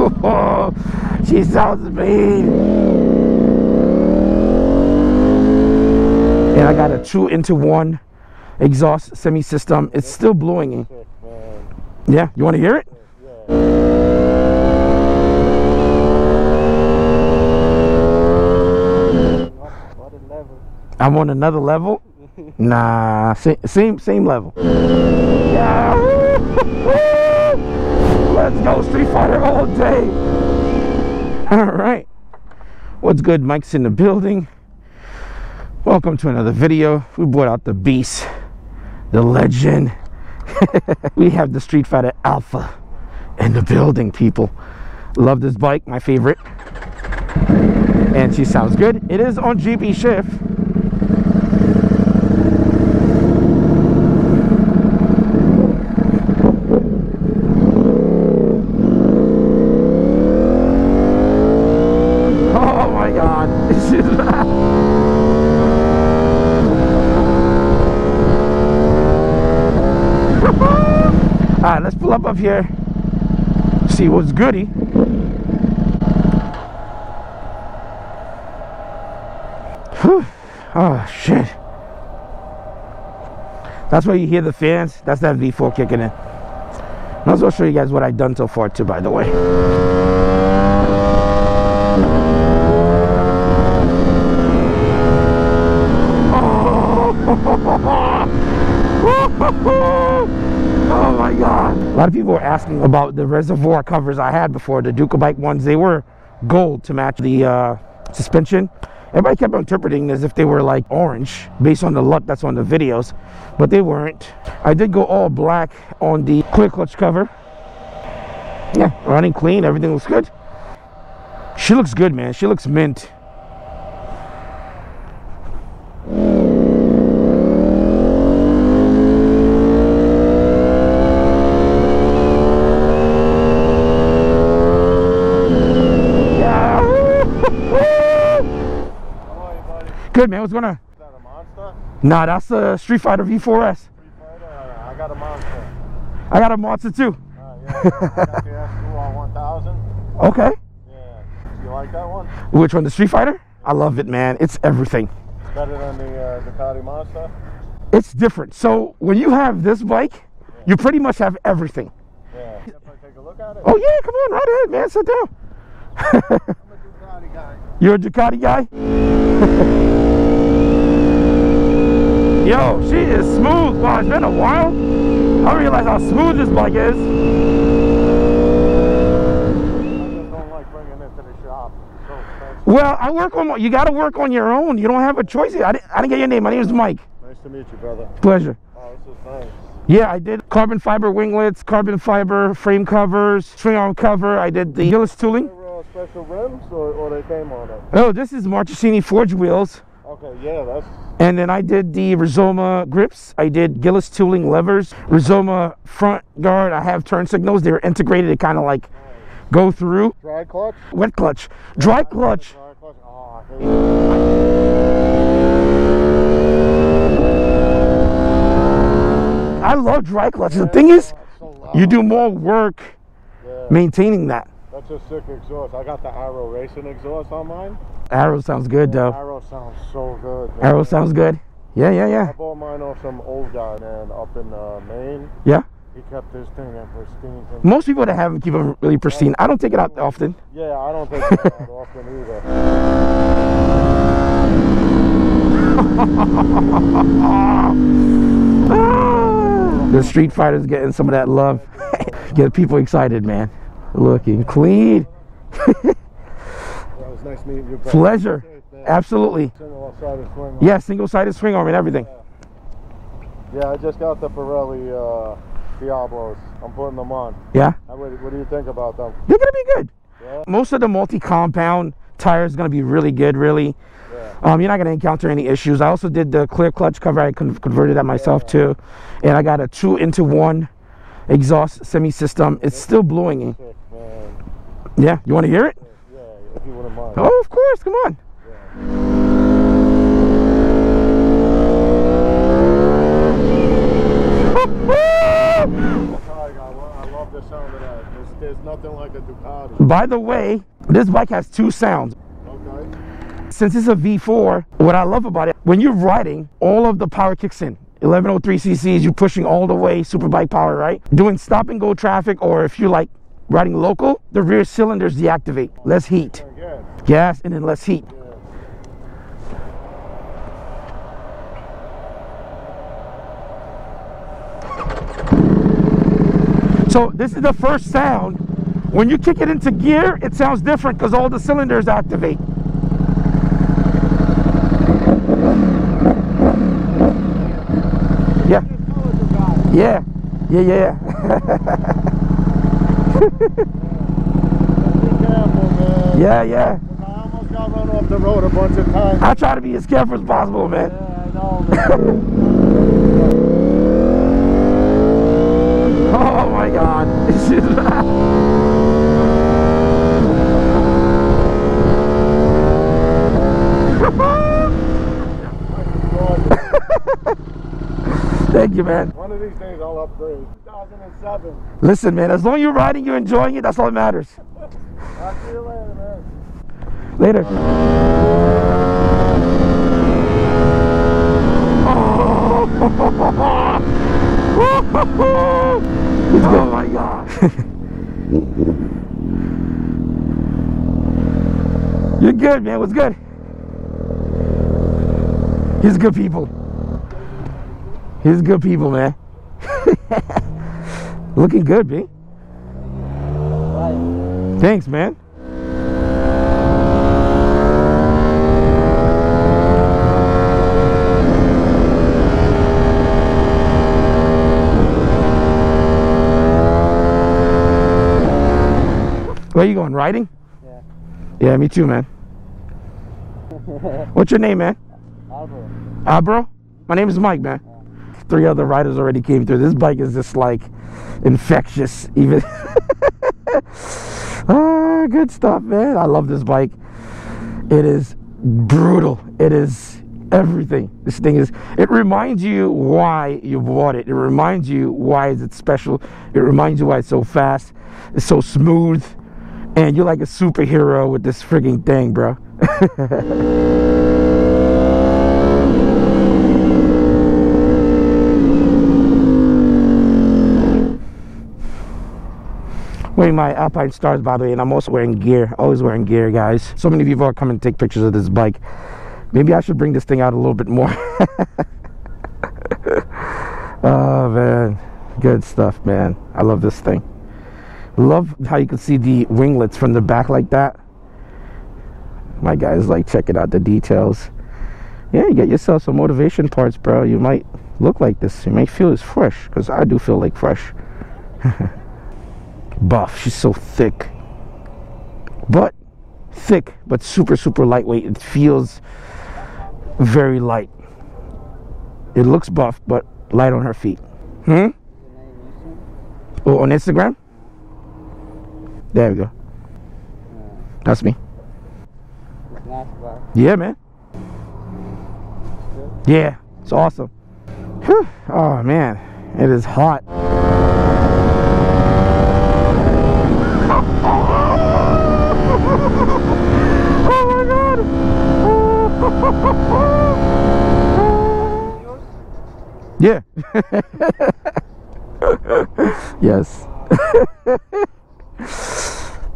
she sounds mean. And I got a two into one exhaust semi system. It's still blowing. Yeah, you want to hear it? Yeah. What a level. I'm on another level. Nah, same same, same level. Yeah. Let's go Street Fighter all day. All right. What's good? Mike's in the building. Welcome to another video. We brought out the beast, the legend. we have the Street Fighter Alpha in the building, people. Love this bike, my favorite. And she sounds good. It is on GB shift. Oh my god. This is Alright, let's pull up up here. See what's goody. Whew. Oh shit. That's why you hear the fans. That's that V4 kicking in. Might as well show you guys what I've done so far too, by the way. Oh my god. A lot of people were asking about the reservoir covers I had before, the Ducabike ones. They were gold to match the uh, suspension. Everybody kept interpreting as if they were like orange based on the luck that's on the videos, but they weren't. I did go all black on the clear clutch cover. Yeah, running clean, everything looks good. She looks good, man. She looks mint. Yeah. How are you, buddy? Good, man. What's going on? Is that a monster? Nah, that's the Street Fighter V4S. Street Fighter? Uh, I got a monster. I got a monster too. Uh, yeah, I got the S2 1000. Okay. Yeah. You like that one? Which one? The Street Fighter? I love it, man. It's everything. Better than the uh, Ducati Monster? It's different. So when you have this bike, you pretty much have everything. Yeah. Take a look at it, Oh yeah, come on, right ahead, man. Sit down. I'm a Ducati guy. You're a Ducati guy? Yo, she is smooth. Wow, it's been a while. I realize how smooth this bike is. I just don't like bringing it to the shop. It's so expensive. Well, I work on. You got to work on your own. You don't have a choice. I didn't, I didn't get your name. My name is Mike. Nice to meet you, brother. Pleasure. Oh, this is nice. Yeah, I did carbon fiber winglets, carbon fiber frame covers, swing arm cover. I did the Gilles Tooling. Special rims, or, or they came on it? Oh, this is Marchesini forge wheels. Okay, yeah, that's And then I did the Rizoma grips. I did Gilles Tooling levers, Rizoma front guard. I have turn signals. They're integrated to kind of like go through. dry clutch. Wet clutch, dry clutch. Dry clutch. Oh, I I love dry clutch. The thing is, so you do more work Yeah, maintaining that. That's a sick exhaust. I got the Arrow Racing exhaust on mine. Arrow sounds good though. Arrow sounds so good. man. Arrow sounds good. Yeah, yeah, yeah. I bought mine off some old guy, man, up in uh, Maine. Yeah. He kept this thing in pristine. Most people that have them keep them really pristine. I don't take it out often. Yeah, I don't think it's that often either. The Street Fighter's getting some of that love. Get people excited, man. Looking clean. Was nice you. Pleasure. Safe. Absolutely. Swing. Yeah, single-sided swing arm and everything. Yeah, I just got the Pirelli uh, Diablos. I'm putting them on. Yeah, What, what do you think about them? they're gonna be good. Yeah. Most of the multi-compound tires gonna be really good. Really, Yeah. um, you're not gonna encounter any issues. I also did the clear clutch cover. I con- converted that myself too, and I got a two into one exhaust semi system. It's still blowing. Yeah, you want to hear it? Yeah, if you wouldn't mind. Oh, of course. Come on. Tiger, I, lo- I love the sound of that. It's there's nothing like a Ducati. By the way, this bike has two sounds. Okay. Since it's a V4, what I love about it, when you're riding, all of the power kicks in. 1103 cc's, you're pushing all the way, super bike power, right? Doing stop and go traffic, or if you're like riding local, the rear cylinders deactivate. Less heat. Gas and then less heat. So this is the first sound. When you kick it into gear, it sounds different because all the cylinders activate. Yeah, yeah, yeah, yeah. Careful, yeah, yeah. I almost got run off the road a bunch of times. I try to be as careful as possible, man. Yeah, I know, man. Oh my god. This is oh, Thank you, man. One of these days I'll upgrade. 2007. Listen, man, as long as you're riding, you're enjoying it, that's all that matters. I'll see you later, man. Later. Oh, oh my god. You're good, man. What's good? He's good people. He's good people, man. Looking good, B. Thanks, man. Where you going? Riding? Yeah. Yeah, me too, man. What's your name, man? Albert. Ah, bro. My name is Mike, man. Three other riders already came through. This bike is just like infectious, even. ah, good stuff, man. I love this bike. It is brutal. It is everything. This thing is. It reminds you why you bought it. It reminds you why is it special. It reminds you why it's so fast. It's so smooth, and you're like a superhero with this frigging thing, bro. wearing my Alpinestars, by the way, and I'm also wearing gear. Always wearing gear, guys. So many of people are coming to take pictures of this bike. Maybe I should bring this thing out a little bit more. oh, man. Good stuff, man. I love this thing. Love how you can see the winglets from the back like that. My guy's like checking out the details. Yeah, you get yourself some motivation parts, bro. You might look like this. You might feel as fresh, because I do feel like fresh. buff. She's so thick. But thick, but super, super lightweight. It feels very light. It looks buff, but light on her feet. Hmm? Oh, on Instagram? There we go. That's me. Yeah, man. Yeah, it's awesome. Whew. Oh, man. It is hot. Yeah. yes.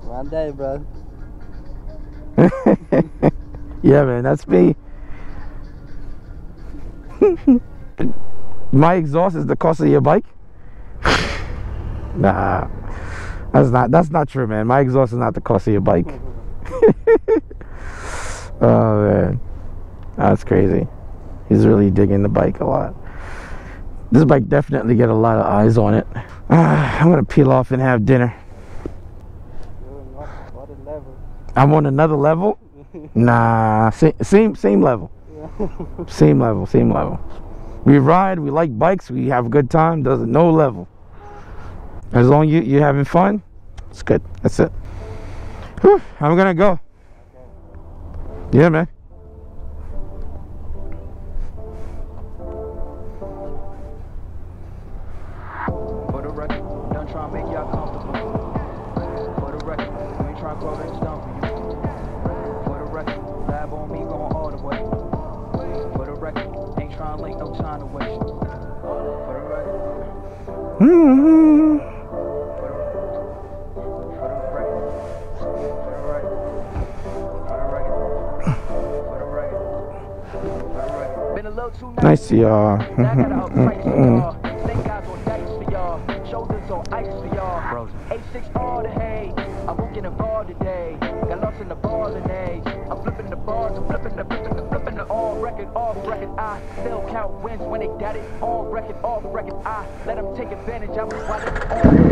One day, bro. yeah, man, that's me. My exhaust is the cost of your bike? nah. That's not that's not true, man. My exhaust is not the cost of your bike. oh man. That's crazy. He's really digging the bike a lot. This bike definitely get a lot of eyes on it. Ah, I'm gonna peel off and have dinner. You're on what, what a level. I'm on another level. Nah, same same same level. Same level, same level. We ride, we like bikes, we have a good time, doesn't no level. As long as you, you're having fun, it's good. That's it. Whew, I'm gonna go. Yeah, man. Rolling Stone for the record, lab on me going all the way. For the record, ain't trying to link no time to waste. For the record, hmm for the, record, for the record, for the record, for the record, for the record. Been a little too Nice, y'all. Shoulders on ice for y'all. A6 all the hay. I'm looking involved today. Got lost in the ball and age. I'm flipping the bars. I'm flipping the flipping the flipping the all record off record. I still count wins when they got it. All record off record. I let them take advantage. I'm while it's on.